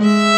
Mm-hmm.